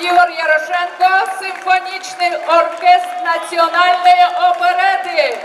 Ігор Ярошенко, симфонічний оркестр національної оперети.